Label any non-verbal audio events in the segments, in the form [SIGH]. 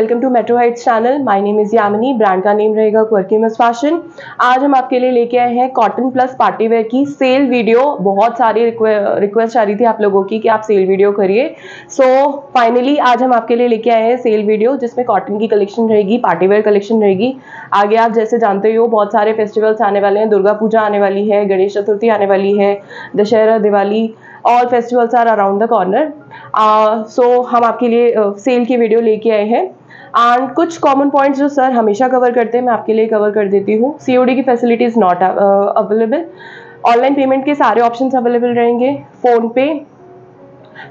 Welcome to Metro Heights channel my name is Yamini brand का name रहेगा क्वर्कीमस fashion आज हम आपके लिए लेके आए हैं कॉटन प्लस पार्टी वेयर की सेल वीडियो बहुत सारी रिक्वेस्ट आ रही थी आप लोगों की कि आप सेल वीडियो करिए. सो so, फाइनली आज हम आपके लिए लेके आए हैं सेल वीडियो जिसमें कॉटन की कलेक्शन रहेगी पार्टी वेयर कलेक्शन रहेगी. आगे आप जैसे जानते हो बहुत सारे फेस्टिवल्स आने वाले हैं. दुर्गा पूजा आने वाली है गणेश चतुर्थी आने वाली है Dussehra Diwali all festivals are around the corner so हम आपके लिए सेल uh, की वीडियो लेके आए हैं. एंड कुछ कॉमन पॉइंट्स जो सर हमेशा कवर करते हैं, मैं आपके लिए कवर कर देती हूँ। सीओडी की facility is not available online payment के सारे ऑप्शंस अवेलेबल रहेंगे। फ़ोन पे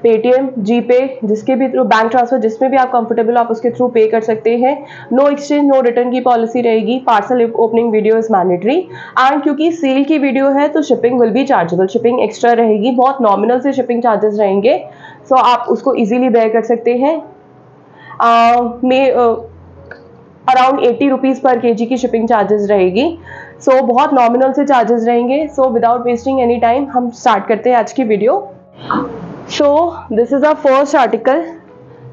पेटीएम जी पे जिसके भी थ्रू बैंक ट्रांसफ़र जिसमें भी आप कंफर्टेबल आप उसके थ्रू पे कर सकते हैं। नो एक्सचेंज नो रिटर्न की पॉलिसी रहेगी। Parcel opening video is mandatory and क्योंकि सेल की वीडियो है तो shipping will be chargeable shipping extra रहेगी। बहुत नॉमिनल से शिपिंग चार्जेस रहेंगे। सो so आप उसको ईजिली बेयर कर सकते हैं। मे अराउंड एट्टी रुपीज़ पर के की शिपिंग चार्जेस रहेगी। सो so, बहुत नॉमिनल से चार्जेस रहेंगे। So without wasting any time हम स्टार्ट करते हैं आज की video so this is a first article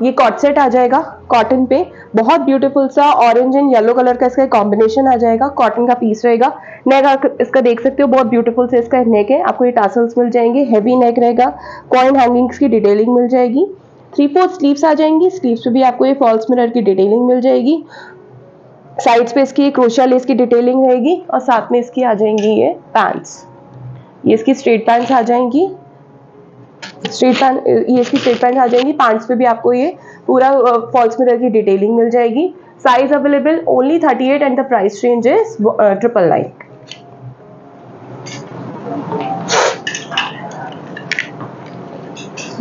ये कॉट सेट आ जाएगा कॉटन पे। बहुत ब्यूटीफुल सा ऑरेंज एंड येलो कलर का इसका कॉम्बिनेशन आ जाएगा। कॉटन का पीस रहेगा। नेक इसका देख सकते हो बहुत ब्यूटीफुल से इसका नेक है। आपको ये टासल्स मिल जाएँगे। हैवी नेक रहेगा। कॉइन हैंगिंग्स की डिटेलिंग मिल जाएगी। थ्री फोर्थ स्लीव्स आ जाएँगी। स्लीव्स पे भी आपको ये फॉल्स मिरर की डिटेलिंग मिल जाएगी। साइड्स पे इसकी क्रोशिया लेस की डिटेलिंग रहेगी और साथ में इसकी आ जाएँगी ये पैंट्स ये इसकी स्ट्रेट पैंट्स आ जाएँगी। स्ट्रेट पैंट ये इसकी स्ट्रेट पैंट आ जाएँगी। पैंट्स पे भी आपको ये पूरा फॉल्स मिरर की डिटेलिंग मिल जाएगी। Size available only thirty eight and the price range is triple nine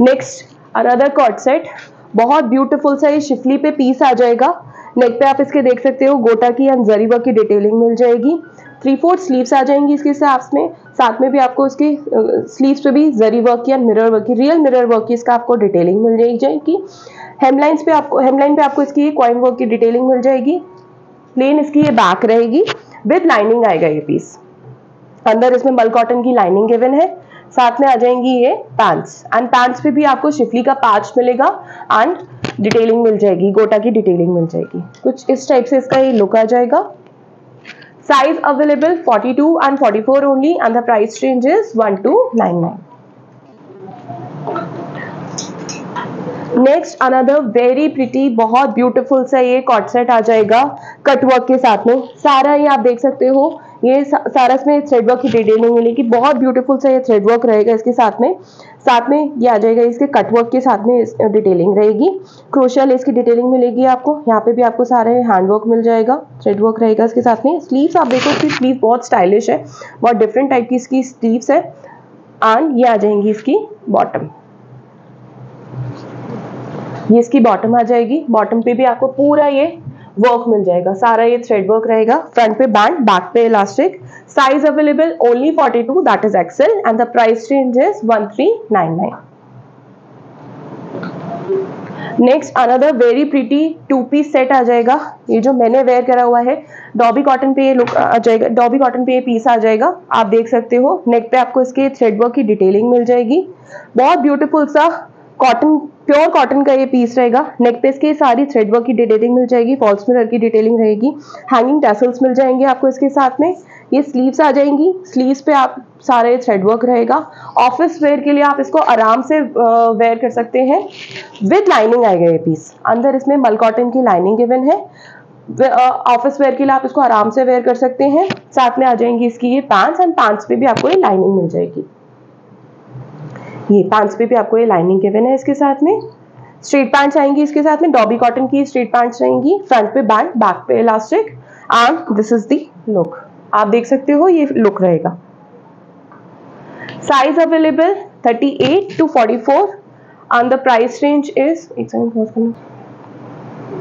next another co-ord set बहुत ब्यूटीफुल सा ये शिफली पे पीस आ जाएगा। नेक पे आप इसके देख सकते हो, गोटा की एंड जरी वर्क की डिटेलिंग मिल जाएगी। थ्री फोर्थ स्लीव्स आ जाएँगी इसके साथ में। साथ में भी आपको इसकी स्लीव्स पे भी जरी वर्क की एंड मिरर वर्क की रियल मिरर वर्क की इसका आपको डिटेलिंग मिल जाएगी हेमलाइंस पे आपको हेमलाइन पे आपको इसकी क्वाइन वर्क की डिटेलिंग मिल जाएगी। प्लेन इसकी ये बैक रहेगी। विद लाइनिंग आएगा ये पीस अंदर इसमें मल कॉटन की लाइनिंग गिवन है। साथ में आ जाएँगी ये पैंट्स एंड पैंट्स पे भी आपको शिफली का पैच मिलेगा एंड डिटेलिंग मिल जाएगी, गोटा की डिटेलिंग मिल जाएगी. कुछ इस टाइप से इसका ये लुक आ जाएगा. Size available 42 and 44 only and the price range is 1299 next another very pretty बहुत ब्यूटीफुल सा ये कॉट सेट आ जाएगा कटवर्क के साथ में. सारा ये आप देख सकते हो ये सारा इसमें थ्रेड वर्क की डिटेलिंग मिलेगी बहुत ब्यूटीफुल सा ये थ्रेड वर्क रहेगा इसके साथ में। साथ में ये आ जाएगा इसके कटवर्क के साथ में डिटेलिंग रहेगी। क्रोशिया लेस की डिटेलिंग मिलेगी आपको। यहाँ पे भी आपको सारे हैंडवर्क मिल जाएगा। थ्रेड वर्क रहेगा इसके साथ में। स्लीव्स आप देखो इसकी स्लीव बहुत स्टाइलिश है। बहुत डिफरेंट टाइप की इसकी स्लीव्स है। एंड ये आ जाएँगी इसकी बॉटम ये इसकी बॉटम आ जाएगी। बॉटम पे भी आपको पूरा ये वर्क मिल जाएगा। सारा ये थ्रेड वर्क रहेगा। फ्रंट पे बैंड बैक पे elastic size available only 42 that is XL and the price range is 1399 next another very pretty two piece set आ जाएगा। ये जो मैंने वेयर करा हुआ है डॉबी कॉटन पे ये लुक आ जाएगा। डॉबी कॉटन पे ये पीस आ जाएगा। आप देख सकते हो। नेक पे आपको इसके थ्रेड वर्क की डिटेलिंग मिल जाएगी। बहुत ब्यूटीफुल सा कॉटन प्योर कॉटन का ये पीस रहेगा। नेक पे इसकी सारी थ्रेड वर्क की डिटेलिंग मिल जाएगी फॉल्स मिरर की डिटेलिंग रहेगी। हैंगिंग टैसल्स मिल जाएँगे आपको इसके साथ में। ये स्लीव्स आ जाएँगी। स्लीव्स पे आप सारे थ्रेड वर्क रहेगा। ऑफ़िस वेयर के लिए आप इसको आराम से वेयर कर सकते हैं। विद लाइनिंग आएगा ये पीस अंदर इसमें मल कॉटन की लाइनिंग गिवन है। ऑफ़िस वेयर के लिए आप इसको आराम से वेयर कर सकते हैं। साथ में आ जाएँगी इसकी ये पैंट्स एंड पैंट्स पे भी आपको ये लाइनिंग मिल जाएगी। ये पैंट्स पे भी आपको ये लाइनिंग गिवन है इसके साथ में। स्ट्रेट पैंट्स आएँगी इसके साथ में डॉबी कॉटन की स्ट्रेट पैंट्स रहेंगी। फ्रंट पे बैंड बैक पे elastic and this is the look आप देख सकते हो ये लुक रहेगा। Size available 38 to 44 and the price range is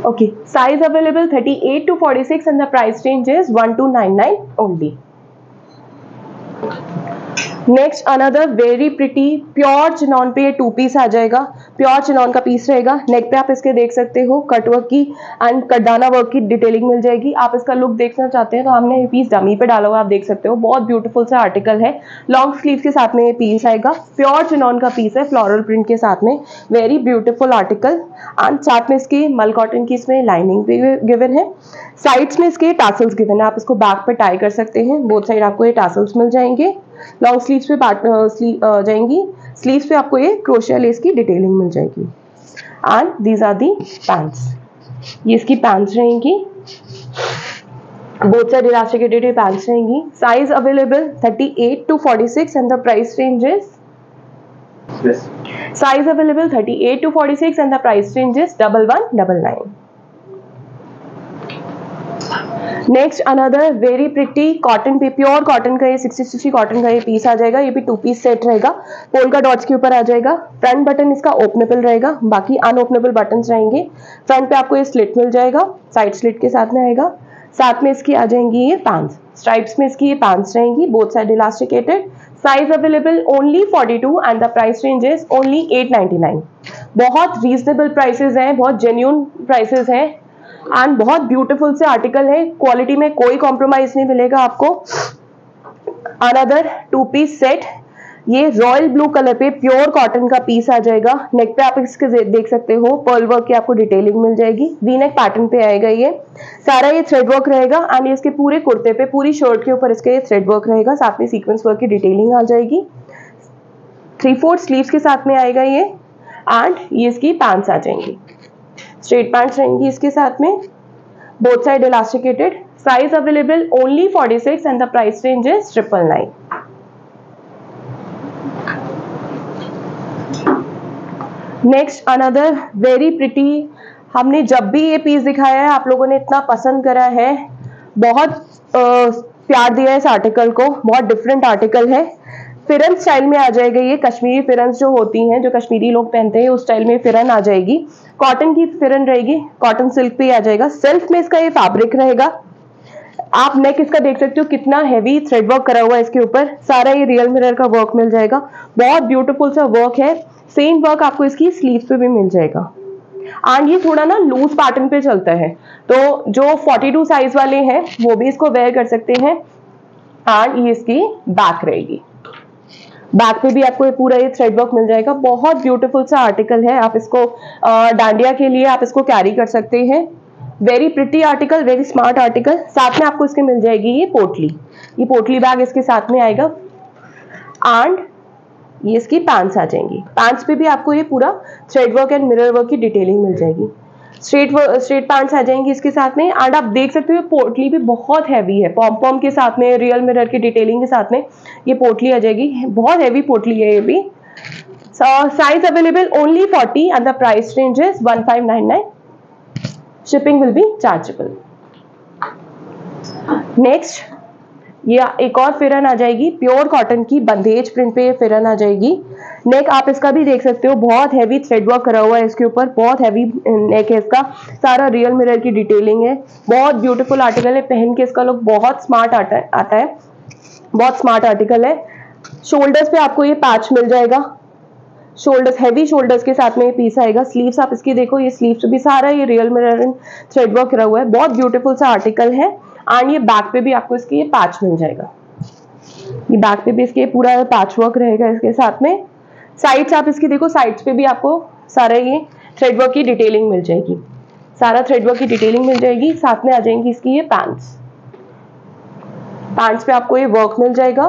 okay, size available 38 to 46 and the price range is 1299 only next another very pretty pure chinon पे ये to piece आ जाएगा। प्योर चिनॉन का पीस रहेगा। नेक पे आप इसके देख सकते हो कटवर्क की एंड कडाना वर्क की डिटेलिंग मिल जाएगी। आप इसका लुक देखना चाहते हैं तो हमने ये पीस डमी पे डाला हुआ आप देख सकते हो। बहुत ब्यूटीफुल सा आर्टिकल है। लॉन्ग स्लीव के साथ में ये पीस आएगा। प्योर चिनॉन का पीस है फ्लोरल प्रिंट के साथ में। वेरी ब्यूटिफुल आर्टिकल एंड साथ में इसकी मल कॉटन की इसमें लाइनिंग भी गिवन है। साइड्स में इसके टासल्स गिवन है। आप इसको बैक पे टाई कर सकते हैं। बोथ साइड आपको ये टासल्स मिल जाएँगे। लॉन्ग स्लीव्स पे पार्ट जाएँगी। स्लीव्स पे आपको ये क्रोशिया लेस की डिटेलिंग मिल जाएगी। And these are the pants ये इसकी पैंट्स रहेंगी। बोथ साइड इलास्टिकेटेड डेटे पैंट्स रहेंगी size available 38 to 46 and the price range is size available 38 to 46 price range is double one double nine next another very pretty cotton पे pure cotton का ये sixty sixty cotton का ये piece आ जाएगा, ये भी टू पीस सेट रहेगा। पोलका डॉट्स के ऊपर आ जाएगा। फ्रंट बटन इसका ओपनेबल रहेगा। बाकी अनओपनेबल बटन रहेंगे। फ्रंट पे आपको ये स्लिट मिल जाएगा। साइड स्लिट के साथ में आएगा। साथ में इसकी आ जाएँगी ये पैंट्स स्ट्राइप्स में इसकी ये पैंट्स रहेंगी। Both side elasticated size available only 42 and the price range is only 899 बहुत रीजनेबल प्राइसेस हैं। बहुत जेन्यून प्राइसेस हैं। एंड बहुत ब्यूटीफुल से आर्टिकल है। क्वालिटी में कोई कॉम्प्रोमाइज नहीं मिलेगा आपको। अनदर टू पीस सेट ये रॉयल ब्लू कलर पे प्योर कॉटन का पीस आ जाएगा। नेक पे आप इसके देख सकते हो। पर्ल वर्क की आपको डिटेलिंग मिल जाएगी। वी नेक पैटर्न पे आएगा ये। सारा ये थ्रेड वर्क रहेगा। एंड इसके पूरे कुर्ते पे, पूरी शर्ट के ऊपर इसके ये थ्रेड वर्क रहेगा। साथ में सीक्वेंस वर्क की डिटेलिंग आ जाएगी। थ्री फोर्थ स्लीव्स के साथ में आएगा ये। एंड ये इसकी पैंट्स आ जाएँगी। स्ट्रेट पैंट्स रहेंगी इसके साथ में। Both side elasticated size available only 46 and the price range is triple nine next another very pretty हमने जब भी ये पीस दिखाया है आप लोगों ने इतना पसंद करा है। बहुत आ, प्यार दिया है इस आर्टिकल को बहुत डिफरेंट आर्टिकल है। फिरन स्टाइल में आ जाएगा ये, कश्मीरी फिरन जो होती हैं, जो कश्मीरी लोग पहनते हैं, उस स्टाइल में फिरन आ जाएगी। कॉटन की फिरन रहेगी कॉटन सिल्क पे आ जाएगा। सेल्फ में इसका ये फैब्रिक रहेगा। आप नेक इसका देख सकते हो, कितना हैवी थ्रेड वर्क करा हुआ है इसके ऊपर। सारा ये रियल मिरर का वर्क मिल जाएगा। बहुत ब्यूटीफुल सा वर्क है। सेम वर्क आपको इसकी स्लीव पे भी मिल जाएगा। एंड ये थोड़ा ना लूज पैटर्न पे चलता है। तो जो 42 साइज़ वाले हैं, वो भी इसको वेयर कर सकते हैं। एंड ये इसकी बैक रहेगी। बैक पे भी आपको ये पूरा ये थ्रेड वर्क मिल जाएगा। बहुत ब्यूटीफुल सा आर्टिकल है। आप इसको डांडिया के लिए आप इसको कैरी कर सकते हैं। Very pretty article very smart article साथ में आपको इसके मिल जाएगी ये पोटली। ये पोटली बैग इसके साथ में आएगा। एंड ये इसकी पैंट्स आ जाएँगी। पैंट्स पे भी आपको ये पूरा thread work and mirror work की डिटेलिंग मिल जाएगी। स्ट्रेट स्ट्रेट पैंट्स आ जाएँगी इसके साथ में। एंड आप देख सकते हो पोटली भी बहुत हैवी है। पॉम पॉम के साथ में रियल मिरर की डिटेलिंग के साथ में ये पोटली आ जाएगी। बहुत हैवी पोटली है ये भी। Size available only 40 and the price range is 1599 shipping will be chargeable next ये एक और फिरन आ जाएगी प्योर कॉटन की बंदेज प्रिंट पे ये फिरन आ जाएगी। नेक आप इसका भी देख सकते हो, बहुत हैवी थ्रेड वर्क करा हुआ है इसके ऊपर, बहुत हैवी नेक है इसका। सारा रियल मिरर की डिटेलिंग है। बहुत ब्यूटीफुल आर्टिकल है, पहन के इसका लुक बहुत स्मार्ट आता है आता है। बहुत स्मार्ट आर्टिकल है। शोल्डर्स पे आपको ये पैच मिल जाएगा। शोल्डर्स हैवी शोल्डर्स के साथ में ये पीस आएगा। स्लीव्स आप इसकी देखो, ये स्लीव्स भी सारा ये रियल मिरर थ्रेड वर्क करा हुआ है। बहुत ब्यूटीफुल सा आर्टिकल है। एंड ये बैक पे भी आपको इसकी ये पैच मिल जाएगा। ये बैक पे भी इसके पूरा पैच वर्क रहेगा इसके साथ में। साइड्स आप इसकी देखो साइड्स पे भी आपको सारा ये थ्रेड वर्क की डिटेलिंग मिल जाएगी। सारा थ्रेड वर्क की डिटेलिंग मिल जाएगी, साथ में आ जाएँगी इसकी ये पैंट्स पैंट्स पे आपको ये वर्क मिल जाएगा।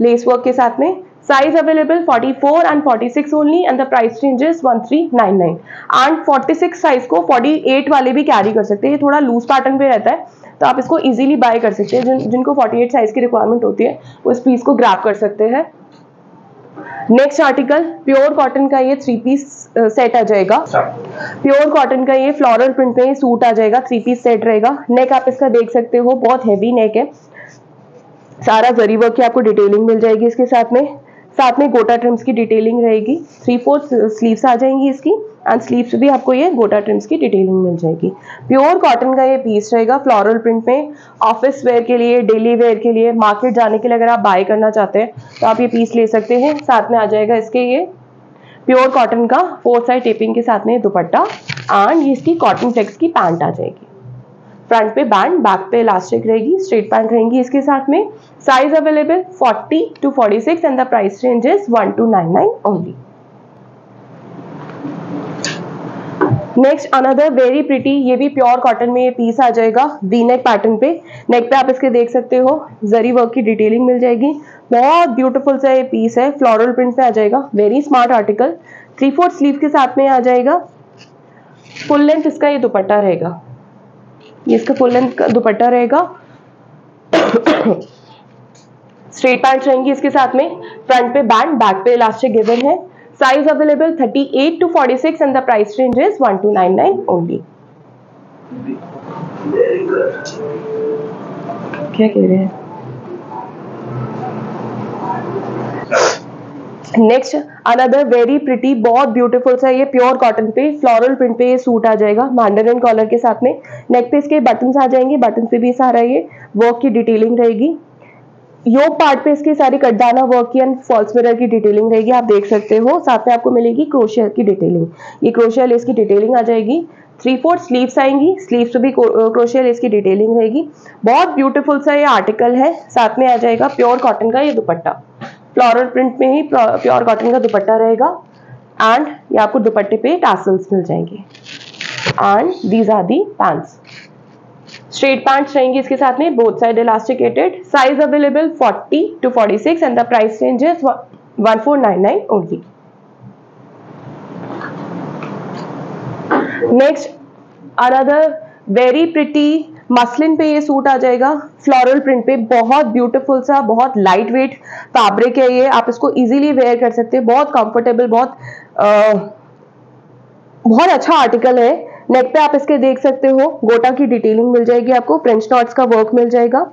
लेस वर्क के साथ में। Size available 44 and 46 only and the price range is 1399 and 46 size को 48 वाले भी कैरी कर सकते हैं। ये थोड़ा लूज पैटर्न पे रहता है। तो आप इसको इजीली बाय कर सकते हैं। जिन, जिनको 48 साइज़ की रिक्वायरमेंट होती है वो इस पीस को ग्रैप कर सकते हैं। नेक्स्ट आर्टिकल प्योर कॉटन का ये थ्री पीस सेट आ जाएगा। प्योर कॉटन का ये फ्लोरल प्रिंट में सूट आ जाएगा थ्री पीस सेट रहेगा। नेक आप इसका देख सकते हो बहुत हैवी नेक है। सारा जरी वर्क की आपको डिटेलिंग मिल जाएगी इसके साथ में। साथ में गोटा ट्रिम्स की डिटेलिंग रहेगी। थ्री फोर्थ स्लीव्स आ जाएँगी इसकी एंड स्लीव्स भी आपको ये गोटा ट्रिम्स की डिटेलिंग मिल जाएगी। प्योर कॉटन का ये पीस रहेगा फ्लोरल प्रिंट में। ऑफ़िस वेयर के लिए डेली वेयर के लिए मार्केट जाने के लिए अगर आप बाय करना चाहते हैं तो आप ये पीस ले सकते हैं। साथ में आ जाएगा इसके ये प्योर कॉटन का फोर साइड टेपिंग के साथ में दुपट्टा एंड इसकी कॉटन फ्लेक्स की पैंट आ जाएगी। फ्रंट पे बैंड बैक पे इलास्टिक रहेगी स्ट्रेट पैंट रहेंगी इसके साथ में। Size available 40 to 46 and the price range is 1299 only next another very pretty ये भी प्योर कॉटन में ये पीस आ जाएगा वी नेक पैटर्न पे। नेक पे आप इसके देख सकते हो जरी वर्क की डिटेलिंग मिल जाएगी। बहुत ब्यूटीफुल सा ये पीस है फ्लोरल प्रिंट पे आ जाएगा। Very smart article three fourth sleeve के साथ में आ जाएगा। फुल लेंथ इसका ये दुपट्टा रहेगा। ये इसका फुल लेंथ दुपट्टा रहेगा। स्ट्रेट पैंट रहेंगी इसके साथ में। फ्रंट पे बैंड बैक पे इलास्टिक गिवन है। Size available 38 to 46 price the one two nine 1299 only क्या कह रहे हैं? नेक्स्ट अनदर वेरी प्रिटी बहुत ब्यूटीफुल सा ये प्योर कॉटन पे फ्लोरल प्रिंट पे ये सूट आ जाएगा मैंडरिन कॉलर के साथ में। नेक पे इसके बटन्स आ जाएँगे बटन पे भी सारा ये वर्क की डिटेलिंग रहेगी। योग पार्ट पे इसकी सारी कटदाना वर्क की एंड फॉल्स मिरर की डिटेलिंग रहेगी, आप देख सकते हो। साथ में आपको मिलेगी क्रोशिया की डिटेलिंग ये क्रोशिया लेस की डिटेलिंग आ जाएगी। थ्री फोर्थ स्लीव्स आएँगी स्लीव्स भी क्रोशिया लेस की डिटेलिंग रहेगी। बहुत ब्यूटीफुल सा ये आर्टिकल है, साथ में आ जाएगा प्योर कॉटन का ये दुपट्टा। फ्लोरल प्रिंट में ही प्योर कॉटन का दुपट्टा रहेगा। एंड ये आपको दुपट्टे पे टासल्स मिल जाएँगे। And these are the pants straight pants रहेंगे इसके साथ में both side elasticated size available 40 to 46 and the price range is 1499 only next another very pretty muslin पे ये सूट आ जाएगा। फ्लोरल प्रिंट पे बहुत ब्यूटीफुल सा बहुत लाइट वेट फैब्रिक है ये। आप इसको इजीली वेयर कर सकते हैं। बहुत कंफर्टेबल बहुत आ, बहुत अच्छा आर्टिकल है। नेक पे आप इसके देख सकते हो। गोटा की डिटेलिंग मिल जाएगी आपको। फ्रेंच नॉट्स का वर्क मिल जाएगा।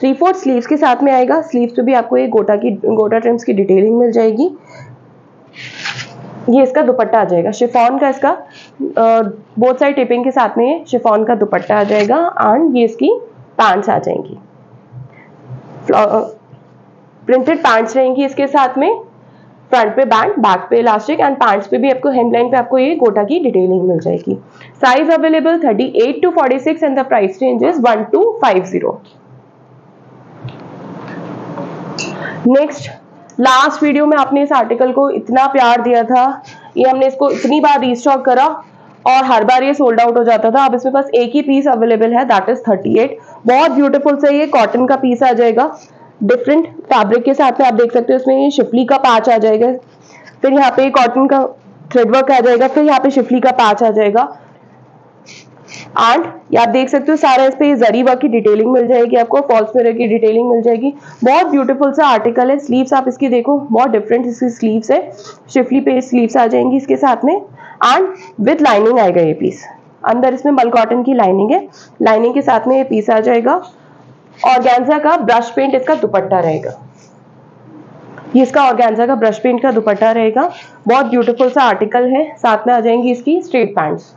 थ्री फोर्थ स्लीव्स के साथ में आएगा। स्लीव्स पे भी आपको ये गोटा की गोटा ट्रिम्स की डिटेलिंग मिल जाएगी। ये इसका दुपट्टा आ जाएगा। शिफॉन का इसका बोथ साइड टिपिंग के साथ में शिफॉन का दुपट्टा आ जाएगा एंड ये इसकी पैंट्स आ जाएँगी। प्रिंटेड पैंट्स रहेंगी इसके साथ में। फ्रंट पे बैंड बैक पे इलास्टिक एंड पैंट्स पे भी आपको हेमलाइन पे आपको ये गोटा की डिटेलिंग मिल जाएगी। Size available 38 to 46 and the price range is 1250 next last video में आपने इस आर्टिकल को इतना प्यार दिया था, ये हमने इसको इतनी बार रीस्टॉक करा और हर बार ये सोल्ड आउट हो जाता था। अब इसमें बस एक ही पीस अवेलेबल है दैट इज़ 38 बहुत ब्यूटीफुल से ये कॉटन का पीस आ जाएगा। डिफरेंट फैब्रिक के साथ में आप देख सकते हो, इसमें ये शिफली का पैच आ जाएगा। फिर यहाँ पे कॉटन का थ्रेड वर्क आ जाएगा, फिर यहाँ पे शिफली का पैच आ जाएगा। एंड ये आप देख सकते हो, सारा इस पे जरी वर्क की डिटेलिंग मिल जाएगी आपको फॉल्स मिरर की डिटेलिंग मिल जाएगी। बहुत ब्यूटीफुल सा आर्टिकल है स्लीव्स आप इसकी देखो, बहुत डिफरेंट इसकी स्लीव्स है। शिफली पे स्लीव्स आ जाएँगी इसके साथ में। एंड विथ लाइनिंग आएगा ये पीस अंदर इसमें मल कॉटन की लाइनिंग है। लाइनिंग के साथ में ये पीस आ जाएगा। ऑर्गेन्जा का ब्रश पेंट इसका दुपट्टा रहेगा। ये इसका ऑर्गेन्जा का ब्रश पेंट का दुपट्टा रहेगा। बहुत ब्यूटीफुल सा आर्टिकल है। साथ में आ जाएँगी इसकी स्ट्रेट पैंट्स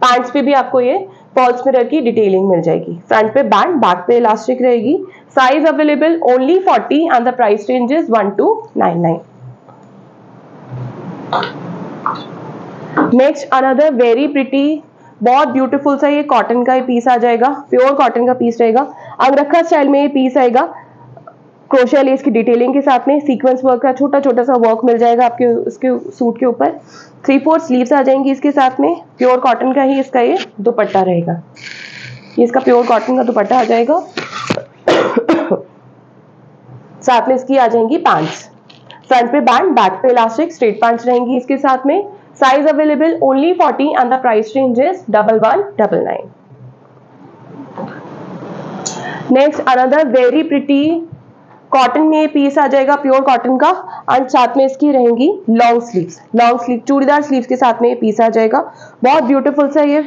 पैंट्स पे भी आपको ये फॉल्स मिरर की डिटेलिंग मिल जाएगी। फ्रंट पे बैंड बैक पे इलास्टिक रहेगी। Size available only 40 and the price range is 1299 next another very pretty बहुत ब्यूटीफुल सा ये कॉटन का ये पीस आ जाएगा। प्योर कॉटन का पीस रहेगा। अंगरखा स्टाइल में ये पीस आएगा। क्रोशिया लेस की डिटेलिंग के साथ में सीक्वेंस वर्क का छोटा छोटा सा वर्क मिल जाएगा आपके उसके सूट के ऊपर। थ्री फोर स्लीव्स आ जाएँगी इसके साथ में। प्योर कॉटन का ही इसका ये दुपट्टा रहेगा। ये इसका प्योर कॉटन का दुपट्टा आ जाएगा। साथ में इसकी आ जाएँगी पैंट्स फ्रंट पे बैंड बैक पे इलास्टिक स्ट्रेट पैंट्स रहेंगी इसके साथ में। Size available only 40 and the price range is double one, double nine. Next, another very pretty cotton में पीस आ जाएगा प्योर कॉटन का एंड साथ में इसकी रहेंगी long sleeves long sleeve churidar sleeves के साथ में ये पीस आ जाएगा. बहुत ब्यूटीफुल सा ये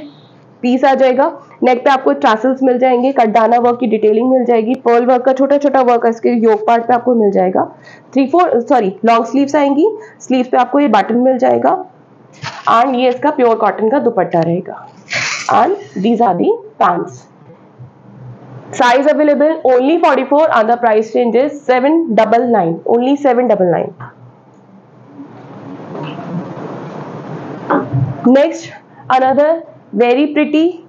पीस आ जाएगा. नेक पे आपको ट्रासल्स मिल जाएँगे कटदाना वर्क की डिटेलिंग मिल जाएगी पर्ल वर्क का छोटा छोटा वर्क इसके योग पार्ट पे आपको मिल जाएगा. Three four sorry long sleeves आएँगी. स्लीव पे आपको ये बटन मिल जाएगा. एंड ये इसका प्योर कॉटन का दुपट्टा रहेगा. And these are the pants size available only 44 and the price range is 799 only 799 next another very pretty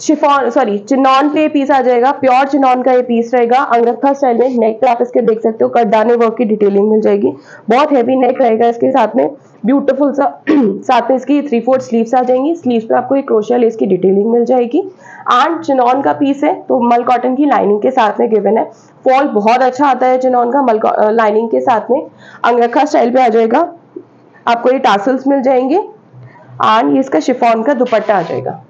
chiffon sorry chinon पे पीस आ जाएगा प्योर चिनॉन का ये पीस रहेगा। अंगरखा स्टाइल में नेक पे आप इसके देख सकते हो कटदाने वर्क की डिटेलिंग मिल जाएगी। बहुत हैवी नेक रहेगा इसके साथ में। ब्यूटीफुल सा, [CLEARS THROAT] साथ में इसकी थ्री फोर्थ स्लीव्स आ जाएँगी। स्लीव्स पे आपको एक क्रोशिया लेस की डिटेलिंग मिल जाएगी। एंड चिनॉन का पीस है तो मल कॉटन की लाइनिंग के साथ में गिवन है। फॉल बहुत अच्छा आता है चिनॉन का मल लाइनिंग के साथ में। अंगरखा स्टाइल पे आ जाएगा। आपको ये टासल्स मिल जाएँगे। एंड ये इसका शिफॉन का दुपट्टा आ जाएगा।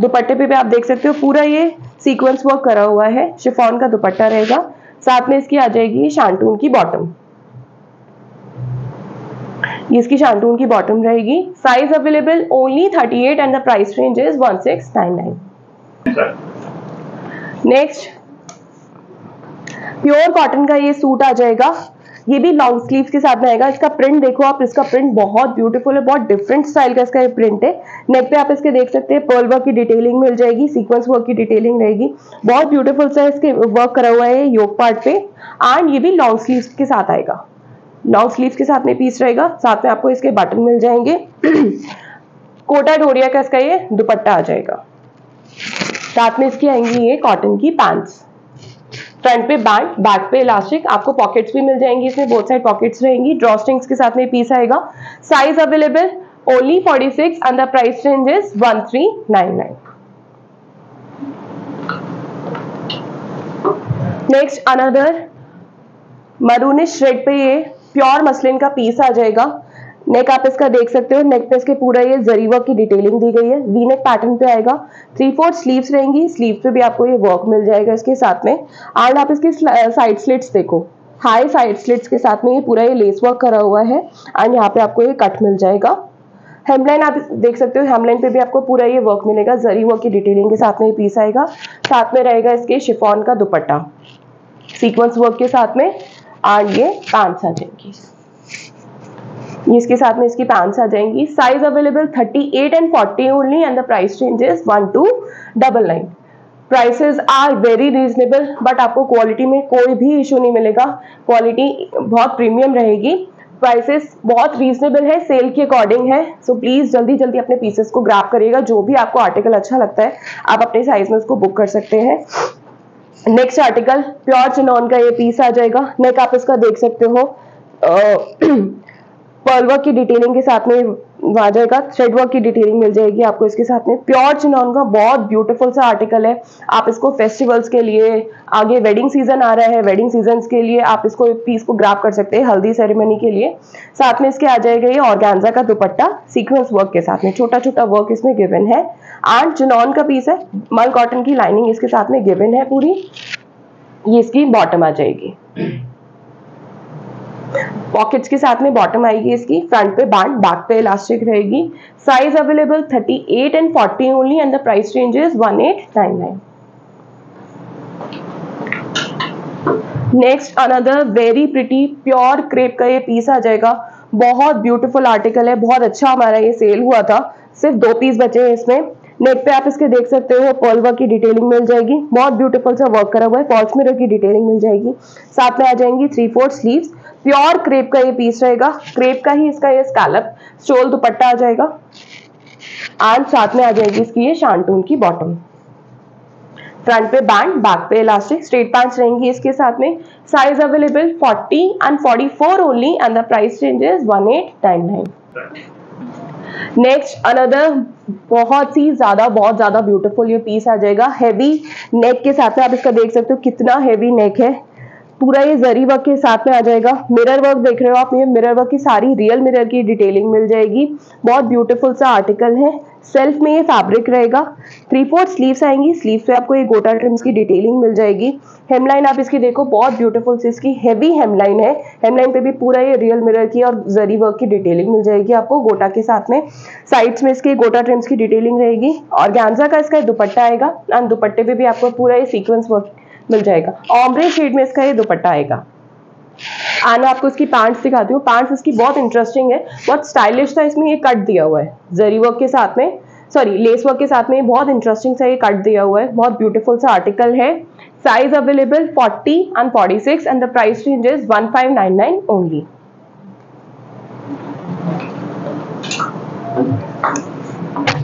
दुपट्टे पे भी आप देख सकते हो पूरा ये सीक्वेंस वर्क करा हुआ है। शिफॉन का दुपट्टा रहेगा। साथ में इसकी आ जाएगी शांटून की बॉटम ये इसकी शांटून की बॉटम रहेगी। Size available only 38 and the price range is 1699 next pure cotton का ये सूट आ जाएगा। ये भी लॉन्ग स्लीव के साथ में आएगा इसका प्रिंट देखो आप, इसका प्रिंट बहुत ब्यूटीफुल है, बहुत डिफरेंट स्टाइल का इसका प्रिंट है। नेक पे आप इसके देख सकते हैं पर्ल वर्क की डिटेलिंग मिल जाएगी सीक्वेंस वर्क की डिटेलिंग रहेगी। बहुत ब्यूटीफुल सा इसके वर्क करा हुआ है योग पार्ट पे। एंड ये भी लॉन्ग स्लीव के साथ आएगा। लॉन्ग स्लीव के साथ में पीस रहेगा। साथ में आपको इसके बटन मिल जाएँगे। [CLEARS THROAT] कोटा डोरिया का इसका ये दुपट्टा आ जाएगा। साथ में इसकी आएँगी ये कॉटन की पैंट्स फ्रंट पे बैंड बैक पे इलास्टिक आपको पॉकेट्स भी मिल जाएँगी इसमें बहुत सारी पॉकेट्स रहेंगी ड्रॉ स्ट्रिंग्स के साथ में पीस आएगा। Size available only 46 and the price range is 1399 next another maroonish shade पे ये प्योर मसलिन का पीस आ जाएगा। नेक आप इसका देख सकते हो। नेक पे इसके पूरा ये जरी वर्क की डिटेलिंग दी गई है। वी नेक पैटर्न पे आएगा। थ्री फोर्थ स्लीव्स रहेंगी। स्लीव पे भी आपको ये वर्क मिल जाएगा इसके साथ में। एंड आप इसकी साइड स्लिट्स देखो। हाई साइड स्लिट्स के साथ में ये पूरा ये लेस वर्क करा हुआ है। एंड यहाँ पे आपको ये कट मिल जाएगा। हेमलाइन आप देख सकते हो। हेमलाइन पे भी आपको पूरा ये वर्क मिलेगा। जरी वर्क की डिटेलिंग के साथ में ये पीस आएगा। साथ में रहेगा इसके शिफॉन का दुपट्टा। सीक्वेंस वर्क के साथ में। एंड ये पैंट्स आ जाएँगी। इसके साथ में इसकी पैंट्स आ जाएँगी। Size available 38 and 40 only and the price is one two double nine prices are very reasonable but आपको क्वालिटी में कोई भी इशू नहीं मिलेगा। क्वालिटी बहुत प्रीमियम रहेगी। प्राइसेस बहुत रीजनेबल है सेल के अकॉर्डिंग है। सो so प्लीज़ जल्दी जल्दी अपने पीसेस को ग्राफ करिएगा। जो भी आपको आर्टिकल अच्छा लगता है, आप अपने साइज़ में उसको बुक कर सकते हैं। नेक्स्ट आर्टिकल प्योर चिनॉन का ये पीस आ जाएगा। नेक आप इसका देख सकते हो। पर्ल वर्क की डिटेलिंग के साथ में आ जाएगा थ्रेड वर्क की डिटेलिंग मिल जाएगी आपको इसके साथ में। प्योर चिनॉन का बहुत ब्यूटीफुल सा आर्टिकल है। आप इसको फेस्टिवल्स के लिए, आगे वेडिंग सीज़न आ रहा है वेडिंग सीज़न के लिए आप इसको पीस को ग्राफ कर सकते हैं हल्दी सेरेमनी के लिए। साथ में इसके आ जाएगा ये ऑर्गेन्जा का दुपट्टा सीक्वेंस वर्क के साथ में। छोटा छोटा वर्क इसमें गिवन है। एंड चिनॉन का पीस है मल कॉटन की लाइनिंग इसके साथ में गिवन है पूरी। ये इसकी बॉटम आ जाएगी। पॉकेट्स के साथ में बॉटम आएगी इसकी फ्रंट पे बैंड बैक पे इलास्टिक रहेगी। Size available 38 and 40 only and the price range is 1899 next another very pretty pure crepe का ये पीस आ जाएगा। बहुत ब्यूटीफुल आर्टिकल है, बहुत अच्छा हमारा ये सेल हुआ था। सिर्फ़ दो पीस बचे हैं इसमें। नेक पे आप इसके देख सकते हो पॉल वर्क की डिटेलिंग मिल जाएगी। बहुत ब्यूटीफुल सा वर्क करा हुआ है फॉल्स मिरर की डिटेलिंग मिल जाएगी। साथ में आ जाएँगी three fourth sleeves pure crepe का ये पीस रहेगा। क्रेप का ही इसका ये स्कैलप स्टोल दुपट्टा आ जाएगा। एंड साथ में आ जाएगी इसकी ये शांटून की बॉटम फ्रंट पे बैंड बैक पे इलास्टिक स्ट्रेट पैंट्स रहेंगी इसके साथ में। Size available 40 and 44 only and the price range is 1899 next another बहुत ही ज़्यादा, बहुत ज़्यादा ब्यूटीफुल ये पीस आ जाएगा. हैवी नेक के साथ में आप इसका देख सकते हो कितना हैवी नेक है. पूरा ये जरी वर्क के साथ में आ जाएगा। मिरर वर्क देख रहे हो आप, ये मिरर वर्क की सारी रियल मिरर की डिटेलिंग मिल जाएगी। बहुत ब्यूटीफुल सा आर्टिकल है। सेल्फ में ये फैब्रिक रहेगा। थ्री फोर्थ स्लीव्स आएँगी। स्लीव्स पे आपको ये गोटा ट्रिम्स की डिटेलिंग मिल जाएगी। हेमलाइन आप इसकी देखो, बहुत ब्यूटीफुल सी इसकी हैवी हेमलाइन है। हेमलाइन पे भी पूरा ये रियल मिरर की और जरी वर्क की डिटेलिंग मिल जाएगी आपको गोटा के साथ में। साइड्स में इसके गोटा ट्रिम्स की डिटेलिंग रहेगी। और का इसका दुपट्टा आएगा। एंड दुपट्टे पे भी आपको पूरा ये सीक्वेंस वर्क मिल जाएगा। ऑमरे शेड में इसका ये दुपट्टा आएगा। आना आपको इसकी पैंट्स दिखाती हूँ। पैंट्स इसकी बहुत इंटरेस्टिंग है। बहुत स्टाइलिश था इसमें, ये कट दिया हुआ है। जरी वर्क के साथ में सॉरी लेस वर्क के साथ में बहुत इंटरेस्टिंग सा ये कट दिया हुआ है। बहुत ब्यूटीफुल सा आर्टिकल है। Size available 40 and 46 and the price range is 1599 only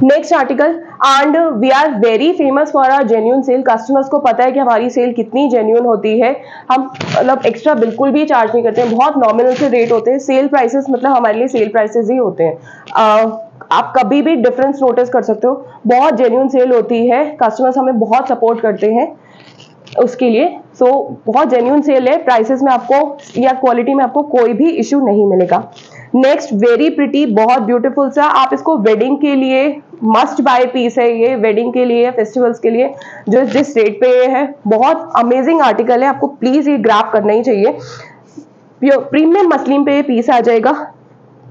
next article and we are very famous for our genuine sale customers को पता है कि हमारी सेल कितनी जेन्यून होती है। हम मतलब एक्स्ट्रा बिल्कुल भी चार्ज नहीं करते हैं। बहुत नॉमिनल से रेट होते हैं। सेल प्राइसेस मतलब हमारे लिए सेल प्राइसेस ही होते हैं। uh, आप कभी भी डिफरेंस नोटिस कर सकते हो। बहुत जेन्यून सेल होती है। कस्टमर्स हमें बहुत सपोर्ट करते हैं उसके लिए। सो so, बहुत जेन्यून सेल है। प्राइसेस में आपको या क्वालिटी में आपको कोई भी इश्यू नहीं मिलेगा। नेक्स्ट वेरी प्रिटी बहुत ब्यूटीफुल सा। आप इसको वेडिंग के लिए मस्ट बाय पीस है ये वेडिंग के लिए फेस्टिवल्स के लिए, जो जिस रेट पे ये है, बहुत अमेजिंग आर्टिकल है। आपको प्लीज़ ये ग्राफ करना ही चाहिए। प्रीमियम मसलिन पे ये पीस आ जाएगा।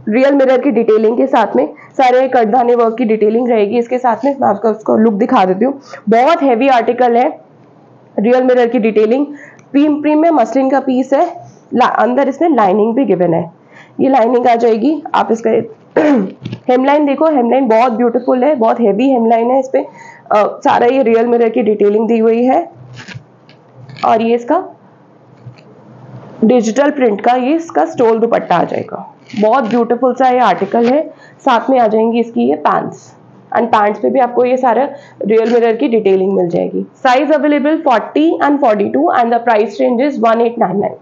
रियल मिरर की डिटेलिंग के साथ में, सारे कटदाने वर्क की डिटेलिंग रहेगी इसके साथ में। मैं आपको उसको लुक दिखा देती हूँ। बहुत हैवी आर्टिकल है रियल मिरर की डिटेलिंग प्रीमियम मसलिन का पीस है अंदर इसमें लाइनिंग भी गिवन है। ये लाइनिंग आ जाएगी। आप इसका हेमलाइन [CLEARS THROAT] देखो हेमलाइन बहुत ब्यूटीफुल है, बहुत हेवी हेमलाइन है इस पर सारा ये रियल मिरर की डिटेलिंग दी हुई है। और ये इसका डिजिटल प्रिंट का, ये इसका स्टोल दुपट्टा आ जाएगा। बहुत ब्यूटीफुल सा ये आर्टिकल है। साथ में आ जाएँगी इसकी ये पैंट्स एंड पैंट्स पे भी आपको ये सारा रियल मिरर की डिटेलिंग मिल जाएगी। Size available 40 and 42 and the price range is 1899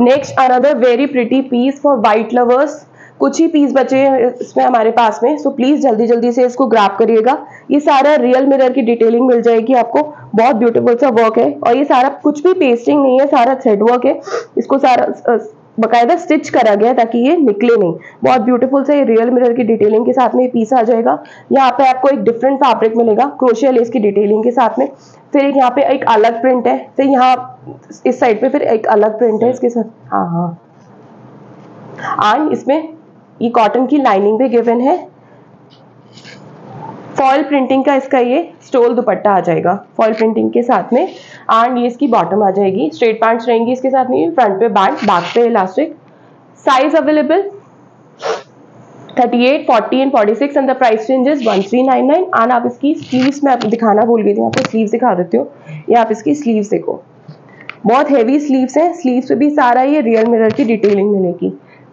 next another very pretty piece for white lovers कुछ ही पीस बचे हैं इसमें हमारे पास में सो so, प्लीज़ जल्दी जल्दी से इसको ग्राफ करिएगा। ये सारा रियल मिरर की डिटेलिंग मिल जाएगी आपको। बहुत ब्यूटीफुल सा वर्क है और ये सारा कुछ भी पेस्टिंग नहीं है सारा थ्रेड वर्क है। इसको सारा बकायदा स्टिच करा गया ताकि ये निकले नहीं। बहुत ब्यूटीफुल से रियल मिरर की डिटेलिंग के साथ में ये पीस आ जाएगा। यहाँ पे आपको एक डिफरेंट फैब्रिक मिलेगा क्रोशिया लेस की डिटेलिंग के साथ में। फिर एक यहाँ पे एक अलग प्रिंट है। फिर यहाँ इस साइड पे फिर एक अलग प्रिंट है इसके साथ। हाँ हाँ। एंड इसमें ये कॉटन की लाइनिंग भी गिवन है। फॉयल प्रिंटिंग का इसका ये स्टोल दुपट्टा आ जाएगा फॉल प्रिंटिंग के साथ में। एंड ये इसकी बॉटम आ जाएगी। स्ट्रेट पैंट्स रहेंगी इसके साथ में फ्रंट पे बैंड बैक पे elastic size available 38, 40 and 46 and the price range is 1399 and आप इसकी स्लीव्स में आपको दिखाना भूल गई थी आपको स्लीव्स दिखा देती हूँ। ये आप इसकी स्लीव्स देखो। बहुत हेवी स्लीव्स हैं। स्लीव्स पे भी सारा ये रियल मिरर की डिटेलिंग मिलेगी।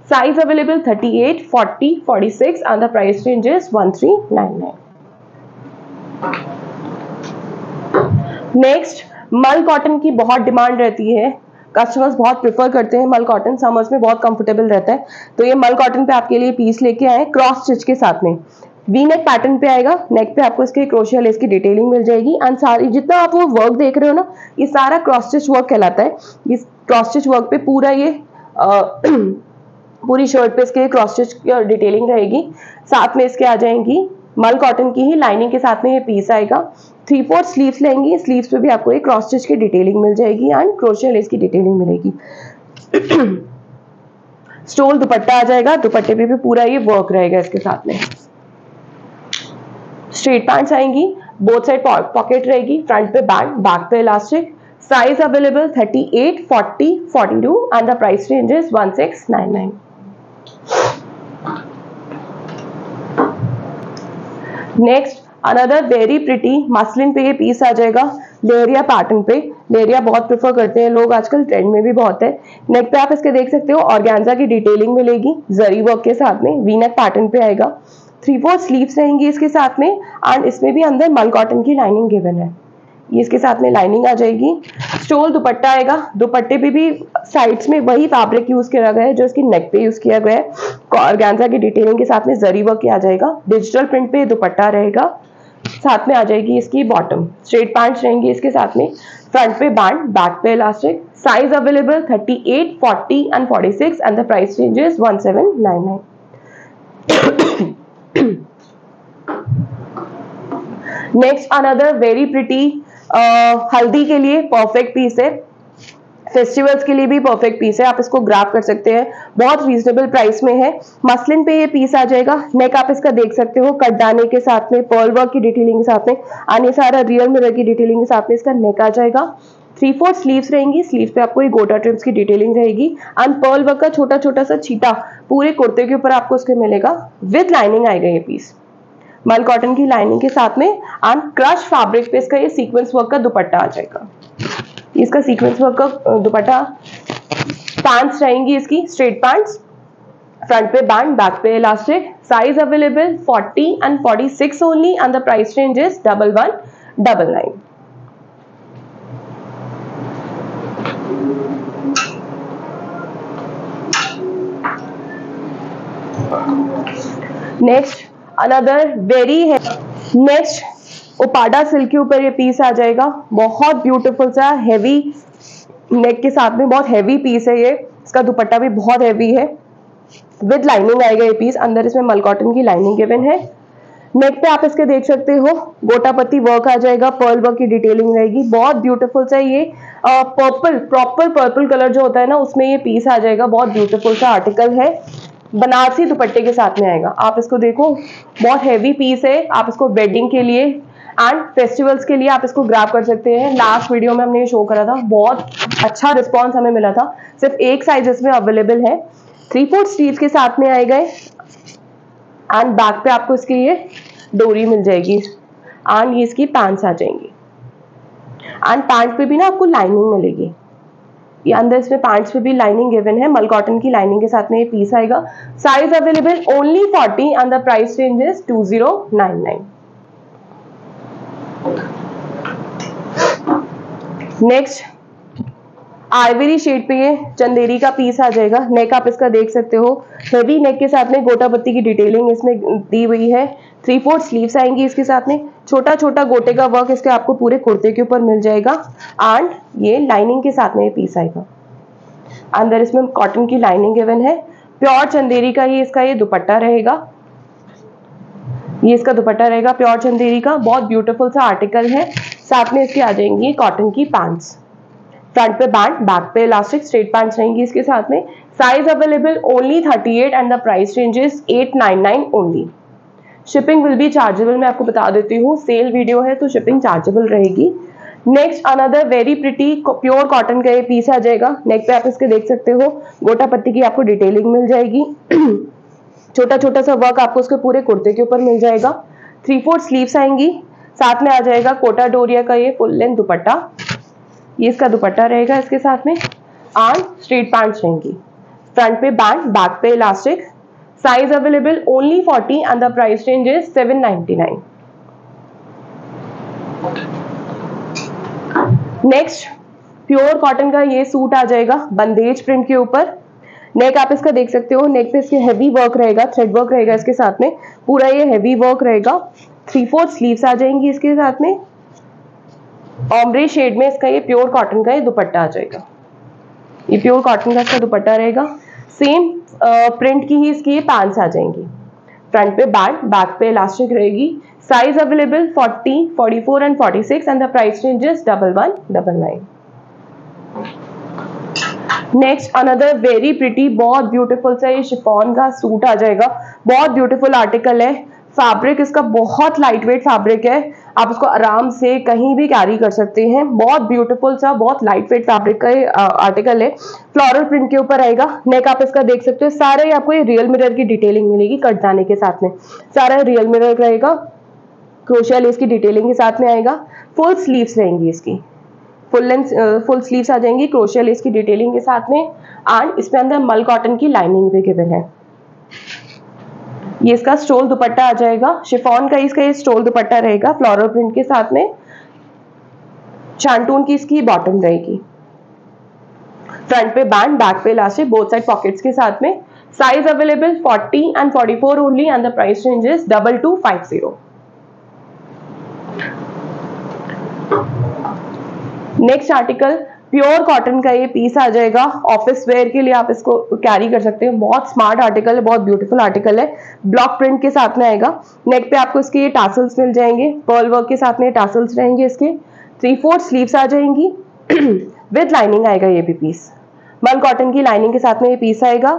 Size available 38, 40, 46 and the price range is 1399 next मल कॉटन की बहुत डिमांड रहती है। कस्टमर्स बहुत प्रेफर करते हैं मल कॉटन समर्स में बहुत कंफर्टेबल रहता है। तो ये मल कॉटन पे आपके लिए पीस लेके आए क्रॉस स्टिच के साथ में। वी नेक पैटर्न पे आएगा। नेक पे आपको इसके क्रोशिया लेस की डिटेलिंग मिल जाएगी। एंड सारी जितना आप वो वर्क देख रहे हो ना ये सारा क्रॉस स्टिच वर्क कहलाता है। इस क्रॉस स्टिच वर्क पे पूरा ये आ, [CLEARS THROAT] पूरी शर्ट पे इसके क्रॉस स्टिच की डिटेलिंग रहेगी। साथ में इसके आ जाएँगी मल कॉटन की ही लाइनिंग के साथ में ये पीस आएगा। थ्री फोर्थ स्लीव्स लेंगे। स्लीव्स पे भी आपको एक क्रॉस स्टिच की डिटेलिंग मिल जाएगी एंड क्रोशिया लेस की डिटेलिंग मिलेगी। [CLEARS THROAT] स्टोल दुपट्टा आ जाएगा। दुपट्टे पे भी पूरा ये वर्क रहेगा इसके साथ में। स्ट्रेट पैंट्स आएँगी। बोथ साइड पॉकेट रहेगी। फ्रंट पे बैंड बैक पे elastic size available 38, 40, 42 and the price range is 1699 next another very pretty muslin पे ये पीस आ जाएगा। लेरिया पैटर्न पे। लेरिया बहुत प्रेफर करते हैं लोग आजकल ट्रेंड में भी बहुत है। नेक पे आप इसके देख सकते हो ऑर्गेन्जा की डिटेलिंग मिलेगी जरी वर्क के साथ में वीनेक पैटर्न पे आएगा। थ्री फोर स्लीव्स रहेंगी इसके साथ में एंड इसमें भी अंदर मल कॉटन की लाइनिंग गिवन है। ये इसके साथ में लाइनिंग आ जाएगी। स्टोल दुपट्टा आएगा। दुपट्टे पे भी साइड्स में वही फैब्रिक यूज़ किया गया है, जो इसकी नेक पे यूज़ किया गया है। ऑर्गेन्जा की डिटेलिंग के साथ में जरी वर्क आ जाएगा। डिजिटल प्रिंट पे दुपट्टा रहेगा। साथ में आ जाएगी इसकी बॉटम स्ट्रेट पैंट रहेंगी इसके साथ में। फ्रंट पे बैंड बैक पे elastic size available 38 40 and 46 and the price range is 1799 next another very pretty हल्दी के लिए परफेक्ट पीस है। फेस्टिवल्स के लिए भी परफेक्ट पीस है। आप इसको ग्राफ कर सकते हैं। बहुत रीजनेबल प्राइस में है। मसलिन पे ये पीस आ जाएगा। नेक आप इसका देख सकते हो। कट दाने के साथ में पर्ल वर्क की डिटेलिंग के साथ में, आने सारा रियल मिरर की डिटेलिंग के साथ में इसका नेक आ जाएगा। थ्री फोर स्लीव्स रहेंगी। स्लीव्स पे आपको ये गोटा ट्रिम्स की डिटेलिंग रहेगी। एंड पर्ल वर्क का छोटा छोटा सा छीटा पूरे कुर्ते के ऊपर आपको उसके मिलेगा। विद लाइनिंग आएगा ये पीस मल कॉटन की लाइनिंग के साथ में एंड क्रश फैब्रिक पे इसका ये सीक्वेंस वर्क का दुपट्टा आ जाएगा। इसका सीक्वेंस वर्क का दुपट्टा पैंट्स रहेंगी इसकी स्ट्रेट पैंट्स फ्रंट पे बैंड बैक पे elastic size available 40 and 46 only and the price range is double one double nine next another very है नेक्स्ट ओपाडा सिल्क के ऊपर ये पीस आ जाएगा। बहुत ब्यूटीफुल सा हैवी नेक के साथ में बहुत हैवी पीस है ये। इसका दुपट्टा भी बहुत हैवी है। विद लाइनिंग आएगा ये पीस अंदर इसमें मल कॉटन की लाइनिंग गिवन है। नेक पे आप इसके देख सकते हो। गोटापत्ती वर्क आ जाएगा। पर्ल वर्क की डिटेलिंग रहेगी। बहुत ब्यूटीफुल सा ये पर्पल प्रॉपर पर्पल कलर जो होता है ना, उसमें ये पीस आ जाएगा। बहुत ब्यूटीफुल सा आर्टिकल है। बनारसी दुपट्टे के साथ में आएगा। आप इसको देखो, बहुत हैवी पीस है। आप इसको वेडिंग के लिए एंड फेस्टिवल्स के लिए आप इसको ग्राफ कर सकते हैं। लास्ट वीडियो में हमने ये शो करा था। बहुत अच्छा रिस्पॉन्स हमें मिला था। सिर्फ़ एक साइज़ इसमें अवेलेबल है। थ्री फोर्थ स्लीव के साथ में आए गए। एंड बैक पे आपको इसकी ये डोरी मिल जाएगी। एंड ये इसकी पैंट्स आ जाएँगी। एंड पैंट पे भी ना आपको लाइनिंग मिलेगी। ये अंदर इसमें पैंट्स पे भी लाइनिंग गिवन है मल कॉटन की लाइनिंग के साथ में ये पीस आएगा। Size available only 40 and the price range is 2099 next ivory shade पे ये चंदेरी का पीस आ जाएगा। नेक आप इसका देख सकते हो। हेवी नेक के साथ में गोटा पत्ती की डिटेलिंग इसमें दी हुई है। थ्री फोर्थ स्लीव्स आएँगी इसके साथ में। छोटा छोटा गोटे का वर्क इसके आपको पूरे कुर्ते के ऊपर मिल जाएगा। एंड ये लाइनिंग के साथ में ये पीस आएगा। अंदर इसमें कॉटन की लाइनिंग गिवन है। प्योर चंदेरी का ही इसका ये दुपट्टा रहेगा। ये इसका दुपट्टा रहेगा प्योर चंदेरी का। बहुत ब्यूटीफुल सा आर्टिकल है। साथ में इसकी आ जाएँगी कॉटन की पैंट्स फ्रंट पे बैंड बैक पे इलास्टिक स्ट्रेट पैंट्स रहेंगी इसके साथ में। Size available only 38 and the price range is 899 only shipping will be chargeable मैं आपको बता देती हूँ। सेल वीडियो है तो शिपिंग चार्जेबल रहेगी। Next another very pretty pure cotton का ये पीस आ जाएगा। नेक पे आप इसके देख सकते हो। गोटा पत्ती की आपको डिटेलिंग मिल जाएगी। [CLEARS THROAT] छोटा छोटा सा वर्क आपको उसके पूरे कुर्ते के ऊपर मिल जाएगा। थ्री फोर स्लीव्स आएँगी। साथ में आ जाएगा कोटा डोरिया का ये फुल लेंथ दुपट्टा। ये इसका दुपट्टा रहेगा इसके साथ में। एंड स्ट्रीट पैंट्स रहेंगी। फ्रंट पे बैंड बैक पे elastic size available only 40 and the price range is 799 next pure cotton का ये सूट आ जाएगा बंदेज प्रिंट के ऊपर. नेक आप इसका देख सकते हो नेक पे इसके हैवी वर्क रहेगा थ्रेड वर्क रहेगा इसके साथ में. पूरा ये हैवी वर्क रहेगा. थ्री फोर्थ स्लीव्स आ जाएँगी इसके साथ में. ऑमरे शेड में इसका ये प्योर कॉटन का ये दुपट्टा आ जाएगा. ये प्योर कॉटन का इसका दुपट्टा रहेगा. सेम प्रिंट की ही इसकी पैंट्स आ जाएँगी। फ्रंट पे बैक बैक पे इलास्टिक रहेगी। Size available 40, 44 and 46 and the price range is double one double nine next another very pretty बहुत ब्यूटीफुल सा ये शिफॉन का सूट आ जाएगा। बहुत ब्यूटीफुल आर्टिकल है। फैब्रिक इसका बहुत लाइट वेट फैब्रिक है। आप उसको आराम से कहीं भी कैरी कर सकते हैं। बहुत ब्यूटीफुल सा, बहुत लाइट वेट फैब्रिक का आर्टिकल है। फ्लोरल प्रिंट के ऊपर आएगा। नेक आप इसका देख सकते हो। सारे आपको ये रियल मिरर की डिटेलिंग मिलेगी कट जाने के साथ में। सारा रियल मिरर रहेगा। क्रोशिया लेस की डिटेलिंग के साथ में आएगा। फुल स्लीव्स रहेंगी इसकी। फुल लेंथ फुल स्लीव्स आ जाएँगी। क्रोशिया लेस की डिटेलिंग के साथ में। एंड इसमें अंदर मल कॉटन की लाइनिंग भी गिवन है। ये इसका स्टोल दुपट्टा आ जाएगा। शिफॉन का इसका ये स्टोल दुपट्टा रहेगा फ्लोरल प्रिंट के साथ में। चांटून की इसकी बॉटम रहेगी। फ्रंट पे बैंड बैक पे इलास्टिक बोथ साइड पॉकेट्स के साथ में। Size available 40 and 44 only and the price range is double two five zero next article pure cotton का ये पीस आ जाएगा। ऑफ़िस वेयर के लिए आप इसको कैरी कर सकते हैं। बहुत स्मार्ट आर्टिकल है, बहुत ब्यूटीफुल आर्टिकल है। ब्लॉक प्रिंट के साथ में आएगा। नेक पे आपको इसके ये टासल्स मिल जाएँगे। पर्ल वर्क के साथ में टासल्स रहेंगे इसके। थ्री फोर्थ स्लीव्स आ जाएँगी। विद लाइनिंग आएगा ये भी पीस मल कॉटन की लाइनिंग के साथ में ये पीस [CLEARS THROAT] आएगा।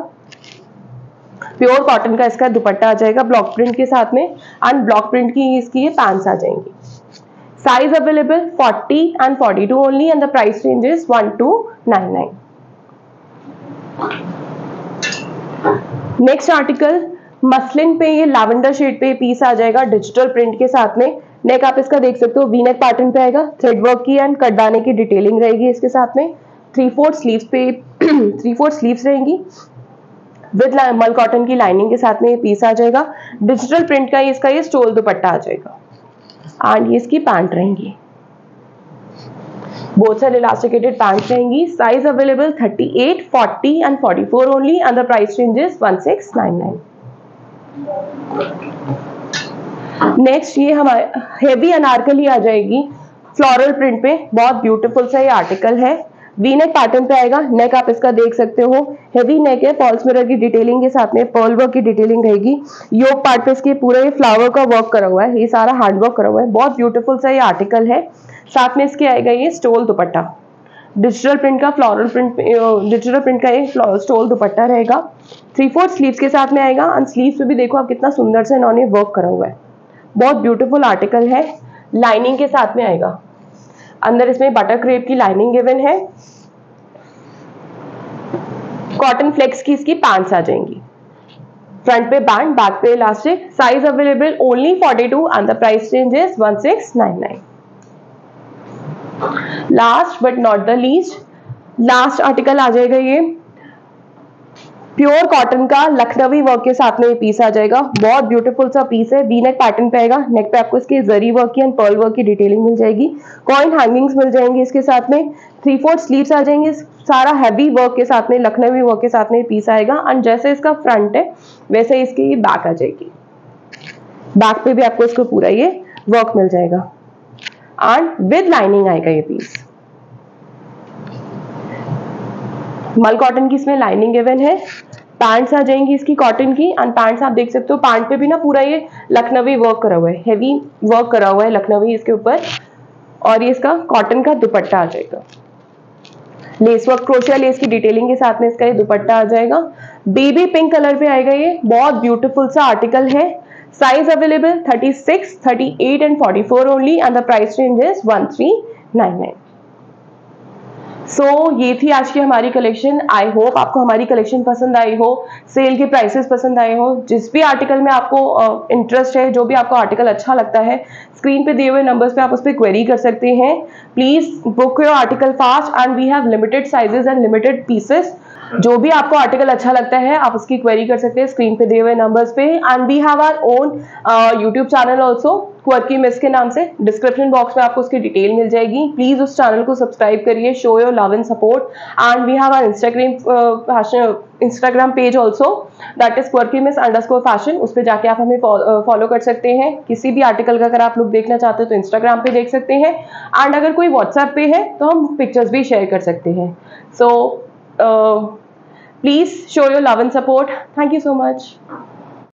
प्योर कॉटन का इसका दुपट्टा आ जाएगा ब्लॉक प्रिंट के साथ में। एंड ब्लॉक प्रिंट की इसकी ये पैंट्स आ जाएँगी। Size available 40 and 42 only and the price range is 1299 next article muslin पे ये लैवेंडर शेड पे पीस आ जाएगा डिजिटल प्रिंट के साथ में। नेक आप इसका देख सकते हो वीनेक पैटर्न पे आएगा थ्रेड वर्क की एंड कटदाने की डिटेलिंग रहेगी इसके साथ में। थ्री फोर्थ स्लीव्स पे थ्री फोर्थ स्लीव्स रहेंगी विद मल कॉटन की लाइनिंग के साथ में ये पीस आ जाएगा। डिजिटल प्रिंट का इसका ये स्टोल दुपट्टा आ जाएगा। एंड ये इसकी पैंट रहेंगी। बहुत सारे इलास्टिकेटेड पैंट रहेंगी। Size available 38, 40 and 44 only and the price range is 1699 next ये हमारे हेवी अनारकली आ जाएगी। फ्लोरल प्रिंट पे बहुत ब्यूटीफुल सा ये आर्टिकल है। वी नेक पैटर्न पे आएगा। नेक आप इसका देख सकते हो। हेवी नेक है फॉल्स मिरर की डिटेलिंग के साथ में पर्ल वर्क की डिटेलिंग रहेगी। योग पार्ट पे इसके पूरे ये फ्लावर का वर्क करा हुआ है, ये सारा हार्ड वर्क करा हुआ है। बहुत ब्यूटीफुल सा ये आर्टिकल है। साथ में इसके आएगा ये स्टोल दुपट्टा। डिजिटल प्रिंट का फ्लोरल प्रिंट डिजिटल प्रिंट का ये स्टोल दुपट्टा रहेगा। थ्री फोर्थ स्लीव्स के साथ में आएगा। एंड स्लीव्स पे भी देखो आप कितना सुंदर से इन्होंने वर्क करा हुआ है। बहुत ब्यूटीफुल आर्टिकल है। लाइनिंग के साथ में आएगा। अंदर इसमें बटर क्रेप की लाइनिंग गिवन है। कॉटन फ्लेक्स की इसकी पैंट्स आ जाएँगी। फ्रंट पे बैंड बैक पे elastic size available only 42 and the price range is 1699 last but not the least last article आ जाएगा ये। प्योर कॉटन का लखनवी वर्क के साथ में ये पीस आ जाएगा। बहुत ब्यूटीफुल सा पीस है। वी नेक पैटर्न पे आएगा। नेक पे आपको इसके जरी वर्क की एंड पर्ल वर्क की डिटेलिंग मिल जाएगी। कॉइन हैंगिंग्स मिल जाएँगे इसके साथ में। थ्री फोर्थ स्लीव्स आ जाएँगे। सारा हैवी वर्क के साथ में, लखनवी वर्क के साथ में पीस आएगा। एंड जैसे इसका फ्रंट है, वैसे इसकी बैक आ जाएगी। बैक पे भी आपको इसको पूरा ये वर्क मिल जाएगा। एंड विद लाइनिंग आएगा ये पीस मल कॉटन की इसमें लाइनिंग गिवन है। पैंट्स आ जाएँगी इसकी कॉटन की एंड पैंट्स आप देख सकते हो पैंट पे भी ना पूरा ये लखनवी वर्क करा हुआ है हेवी वर्क करा हुआ है लखनवी इसके ऊपर और ये इसका कॉटन का दुपट्टा आ जाएगा। लेस वर्क क्रोशिया लेस की डिटेलिंग के साथ में इसका ये दुपट्टा आ जाएगा। बेबी पिंक कलर पे आएगा ये बहुत ब्यूटीफुल सा आर्टिकल है। Size available 36, 38 and 44 only and the price range is 1399 so so, ये थी आज की हमारी कलेक्शन आई होप आपको हमारी कलेक्शन पसंद आई हो. सेल के प्राइसेस पसंद आए हो. जिस भी आर्टिकल में आपको इंटरेस्ट uh, है जो भी आपको आर्टिकल अच्छा लगता है स्क्रीन पे दिए हुए नंबर्स पे आप उस पर क्वेरी कर सकते हैं. Please book your article fast and we have limited sizes and limited pieces जो भी आपको आर्टिकल अच्छा लगता है आप उसकी क्वेरी कर सकते हैं स्क्रीन पे दिए हुए नंबर्स पे। And we have our own YouTube channel also quirky miss के नाम से। डिस्क्रिप्शन बॉक्स में आपको उसकी डिटेल मिल जाएगी। प्लीज़ उस चैनल को सब्सक्राइब करिए show your love and support and we have our Instagram Instagram page also that is quirky miss underscore fashion उस पर जाके आप हमें फॉलो कर सकते हैं। किसी भी आर्टिकल का अगर आप लोग देखना चाहते हो तो इंस्टाग्राम पे देख सकते हैं। एंड अगर कोई व्हाट्सएप पे है तो हम पिक्चर्स भी शेयर कर सकते हैं। सो so, uh, please show your love and support. Thank you so much